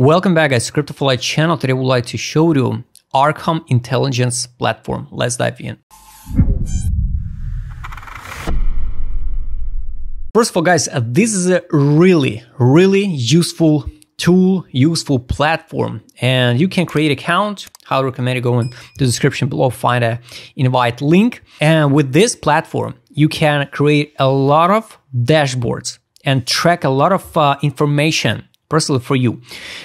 Welcome back guys, Crypto4light channel. Today would like to show you Arkham Intelligence Platform. Let's dive in. First of all guys, uh, this is a really, really useful tool, useful platform, and you can create account. Highly recommend you go in the description below, find a invite link. And with this platform, you can create a lot of dashboards and track a lot of uh, information personally for you,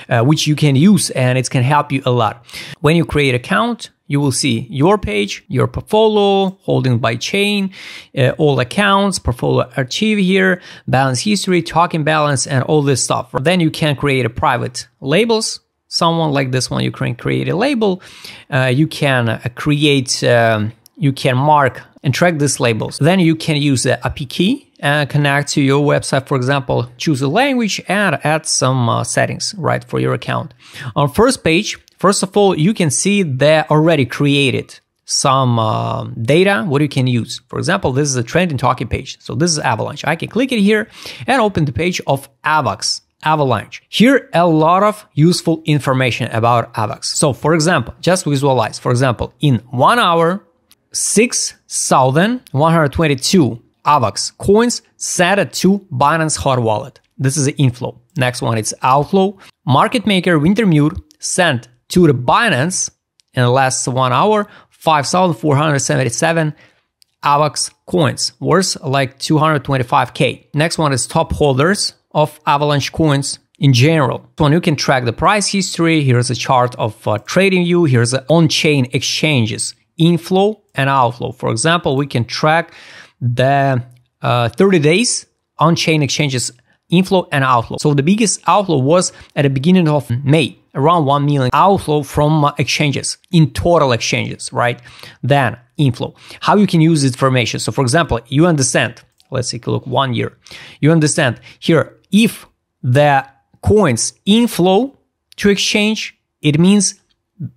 uh, which you can use and it can help you a lot. When you create account, you will see your page, your portfolio, holding by chain, uh, all accounts, portfolio archive here, balance history, token balance, and all this stuff. Then you can create a private labels. Someone like this one, you can create a label. Uh, you can uh, create, um, you can mark and track these labels. Then you can use the API key and connect to your website. For example, choose a language and add some uh, settings, right, for your account. On first page, first of all, you can see they already created some uh, data what you can use. For example, this is a trending talking page. So this is Avalanche. I can click it here and open the page of AVAX. Avalanche. Here, a lot of useful information about AVAX. So, for example, just visualize. For example, in one hour, 6,122 AVAX coins sent to Binance Hot Wallet. This is the inflow. Next one, it's outflow. Market maker Wintermute sent to the Binance in the last one hour 5,477 AVAX coins, worth like 225k. Next one is top holders of Avalanche coins in general. So you can track the price history. Here's a chart of uh, TradingView. Here's the on-chain exchanges inflow and outflow. For example, we can track the uh, 30 days on-chain exchanges inflow and outflow. So the biggest outflow was at the beginning of May, around 1 million outflow from uh, exchanges in total exchanges, right? Then inflow. How you can use this information. So for example, you understand, let's take a look one year. You understand here, if the coins inflow to exchange, it means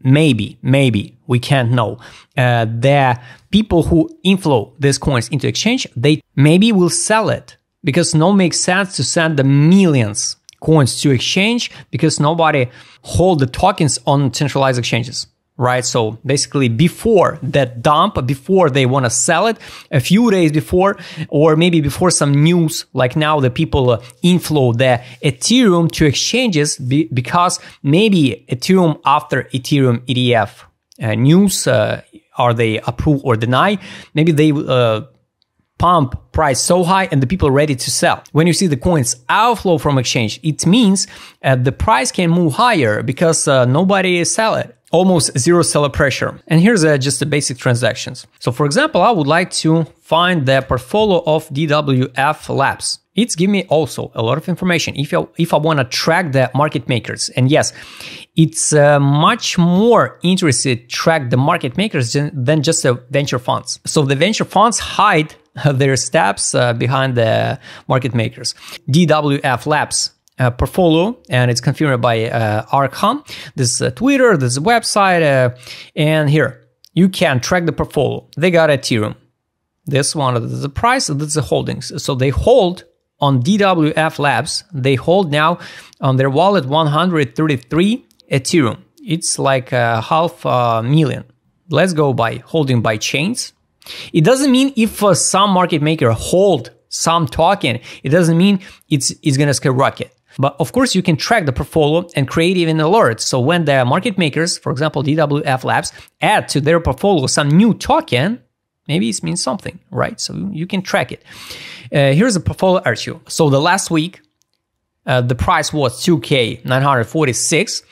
maybe, maybe we can't know. Uh, the people who inflow these coins into exchange, they maybe will sell it because no makes sense to send the millions coins to exchange because nobody hold the tokens on centralized exchanges right? So basically before that dump, before they want to sell it, a few days before, or maybe before some news, like now the people uh, inflow the Ethereum to exchanges be, because maybe Ethereum after Ethereum ETF uh, news, uh, are they approve or deny? Maybe they uh, pump price so high and the people ready to sell. When you see the coins outflow from exchange, it means uh, the price can move higher because uh, nobody sell it almost zero seller pressure. And here's uh, just the basic transactions. So for example, I would like to find the portfolio of DWF Labs. It's giving me also a lot of information if I, if I want to track the market makers. And yes, it's uh, much more interested track the market makers than just the venture funds. So the venture funds hide their steps uh, behind the market makers. DWF Labs uh, portfolio and it's configured by uh, Arkham. This is uh, Twitter, this website, uh, and here you can track the portfolio. They got Ethereum. This one is the price, this is the holdings. So they hold on DWF Labs, they hold now on their wallet 133 Ethereum. It's like a half a million. Let's go by holding by chains. It doesn't mean if uh, some market maker hold some token, it doesn't mean it's, it's going to skyrocket. But of course, you can track the portfolio and create even alerts. So when the market makers, for example, DWF Labs, add to their portfolio some new token, maybe it means something, right? So you can track it. Uh, here's a portfolio archive. So the last week, uh, the price was 2K946.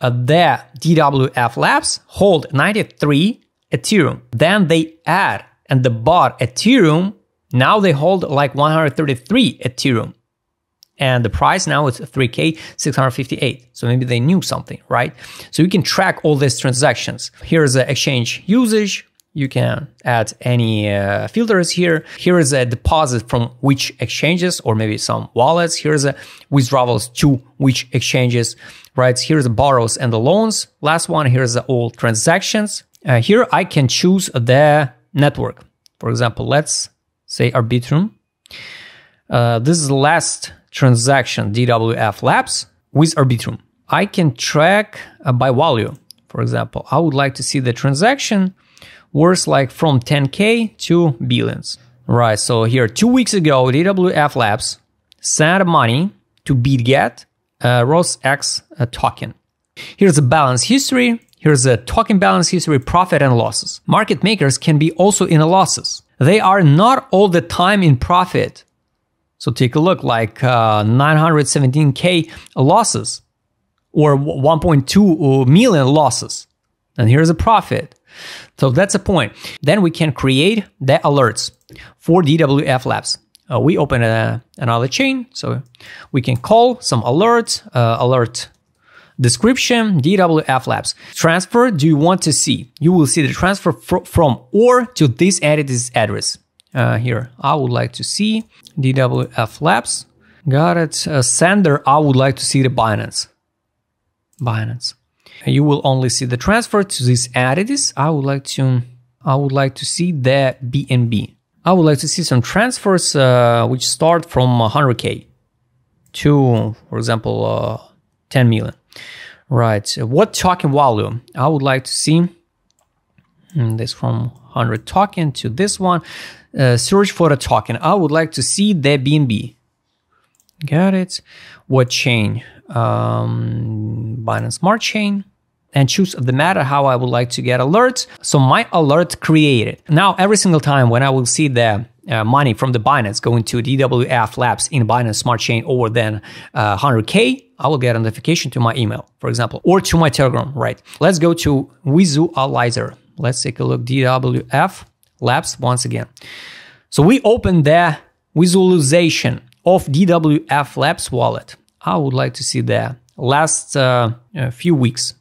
Uh, the DWF Labs hold 93 Ethereum. Then they add and the bought Ethereum. Now they hold like 133 Ethereum and the price now is 3k 658 so maybe they knew something right? So you can track all these transactions. Here's the exchange usage. You can add any uh, filters here. Here is a deposit from which exchanges or maybe some wallets. Here's a withdrawals to which exchanges right? Here's the borrows and the loans. Last one here's the all transactions. Uh, here i can choose the network. For example let's say arbitrum. Uh, this is the last transaction DWF Labs with Arbitrum. I can track uh, by value. For example, I would like to see the transaction worth like from 10k to billions. Right. So here, two weeks ago, DWF Labs sent money to BitGet, uh, RosX uh, token. Here's a balance history. Here's a token balance history, profit and losses. Market makers can be also in losses. They are not all the time in profit. So take a look, like uh, 917k losses or 1.2 million losses. And here's a profit. So that's a point. Then we can create the alerts for DWF Labs. Uh, we open a, another chain, so we can call some alerts, uh, alert description, DWF Labs. Transfer, do you want to see? You will see the transfer fr- from or to this entity's address. Uh, here, I would like to see DWF Labs. Got it. Uh, sender, I would like to see the Binance. Binance. You will only see the transfer to these entities. I would like to, I would like to see the BNB. I would like to see some transfers uh, which start from 100k to, for example, uh, 10 million. Right. What token value? I would like to see hmm, this from 100 token to this one. Uh, search for a token. I would like to see the BNB. Got it. What chain? Um, Binance Smart Chain and choose the matter how I would like to get alerts. So my alert created. Now every single time when I will see the uh, money from the Binance going to DWF Labs in Binance Smart Chain over than uh, 100k, I will get a notification to my email, for example, or to my Telegram. Right. Let's go to Visualizer. Let's take a look. DWF Labs once again. So we open the visualization of DWF Labs wallet. I would like to see the last uh, few weeks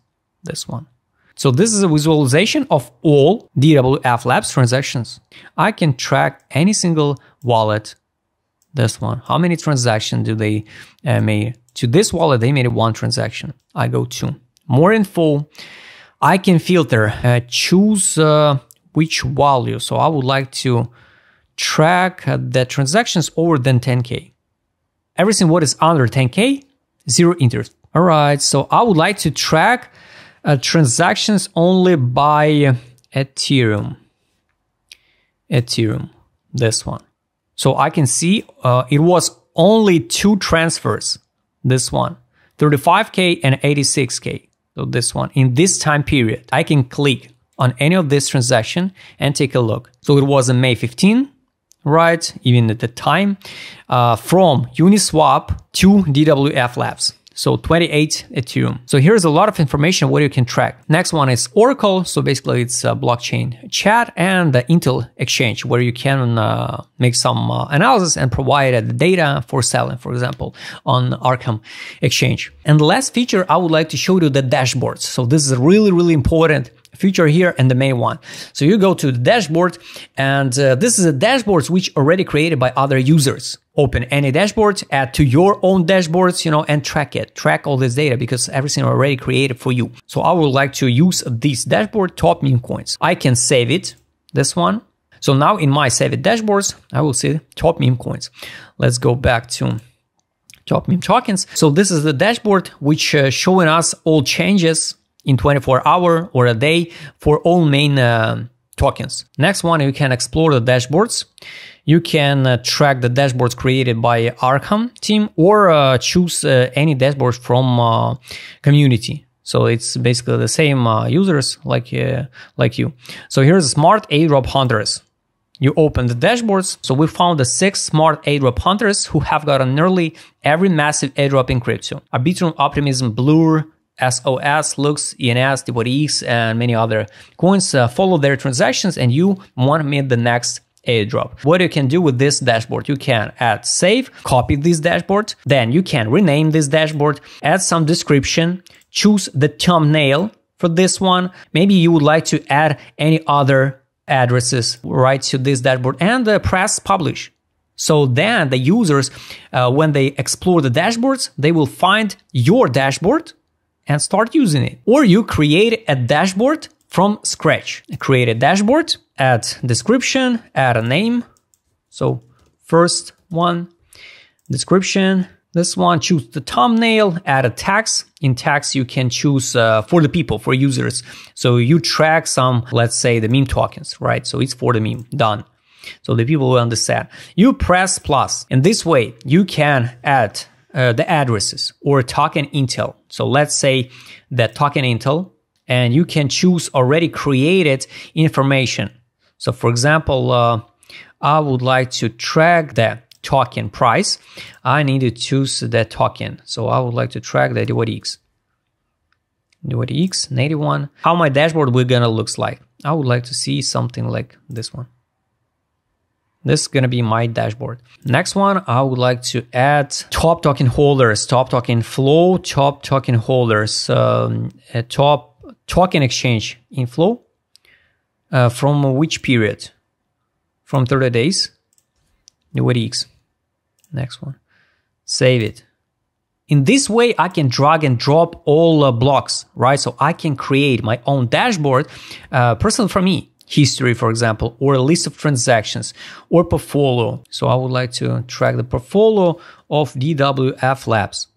this one. So this is a visualization of all DWF Labs transactions. I can track any single wallet. This one. How many transactions do they uh, made? To this wallet, they made one transaction. I go to more info. I can filter, uh, choose uh, which value. So I would like to track the transactions over than 10K. Everything what is under 10K, zero interest. All right. So I would like to track uh, transactions only by Ethereum. Ethereum, this one. So I can see uh, it was only two transfers. This one, 35k and 86k. So this one in this time period, I can click on any of this transaction and take a look. So it was on May 15, right? Even at the time, uh, from Uniswap to DWF Labs. So 28 Ethereum. So here's a lot of information what you can track. Next one is Oracle. So basically it's a blockchain chat and the Intel exchange where you can uh, make some uh, analysis and provide uh, the data for selling, for example, on Arbitrum exchange. And the last feature I would like to show you the dashboards. So this is really, really important feature here and the main one. So you go to the dashboard and uh, this is a dashboard which already created by other users. Open any dashboard, add to your own dashboards, you know, and track it. Track all this data because everything already created for you. So I would like to use this dashboard top meme coins. I can save it, this one. So now in my save it dashboards, I will see top meme coins. Let's go back to top meme tokens. So this is the dashboard which uh, showing us all changes in 24 hour or a day for all main uh, tokens. Next one, you can explore the dashboards. You can uh, track the dashboards created by Arkham team or uh, choose uh, any dashboard from uh, community. So it's basically the same uh, users like like you. So here's smart airdrop hunters. You open the dashboards. So we found the six smart airdrop hunters who have gotten nearly every massive airdrop in crypto. Arbitrum, Optimism, Blur, SOS, Lux, ENS, DPX, and many other coins uh, follow their transactions and you want to meet the next airdrop. What you can do with this dashboard, you can add save, copy this dashboard, then you can rename this dashboard, add some description, choose the thumbnail for this one. Maybe you would like to add any other addresses right to this dashboard and uh, press publish. So then the users, uh, when they explore the dashboards, they will find your dashboard and start using it. Or you create a dashboard from scratch. Create a dashboard, add description, add a name. So first one, description, This one, choose the thumbnail, add a text. In text, you can choose uh, for the people, for users. So you track some, let's say the meme tokens, right? So it's for the meme, done. So the people will understand. You press plus. In this way, you can add uh, the addresses or token intel. So let's say that token intel, and you can choose already created information. So for example, uh, I would like to track the token price. I need to choose the token. So I would like to track the. DYDX, native one. How my dashboard will gonna looks like. I would like to see something like this one. This is going to be my dashboard. Next one, I would like to add top token holders, top token flow, top token holders, um, top token exchange inflow. Uh, from which period? From 30 days. DYDX. Next one. Save it. In this way, I can drag and drop all uh, blocks, right? So I can create my own dashboard, uh, personal for me history, for example, or a list of transactions or portfolio. So I would like to track the portfolio of DWF Labs.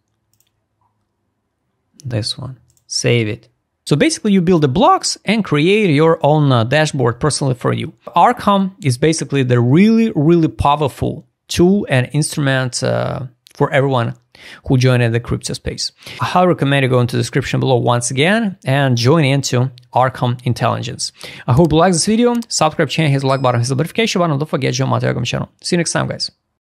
This one, save it. So basically you build the blocks and create your own uh, dashboard personally for you. Arkham is basically the really, really powerful tool and instrument uh, for everyone who join in the crypto space. I highly recommend you go into the description below once again and join into Arkham Intelligence. I hope you like this video. Subscribe channel, hit the like button, hit the notification button. Don't forget to join my Telegram channel. See you next time, guys.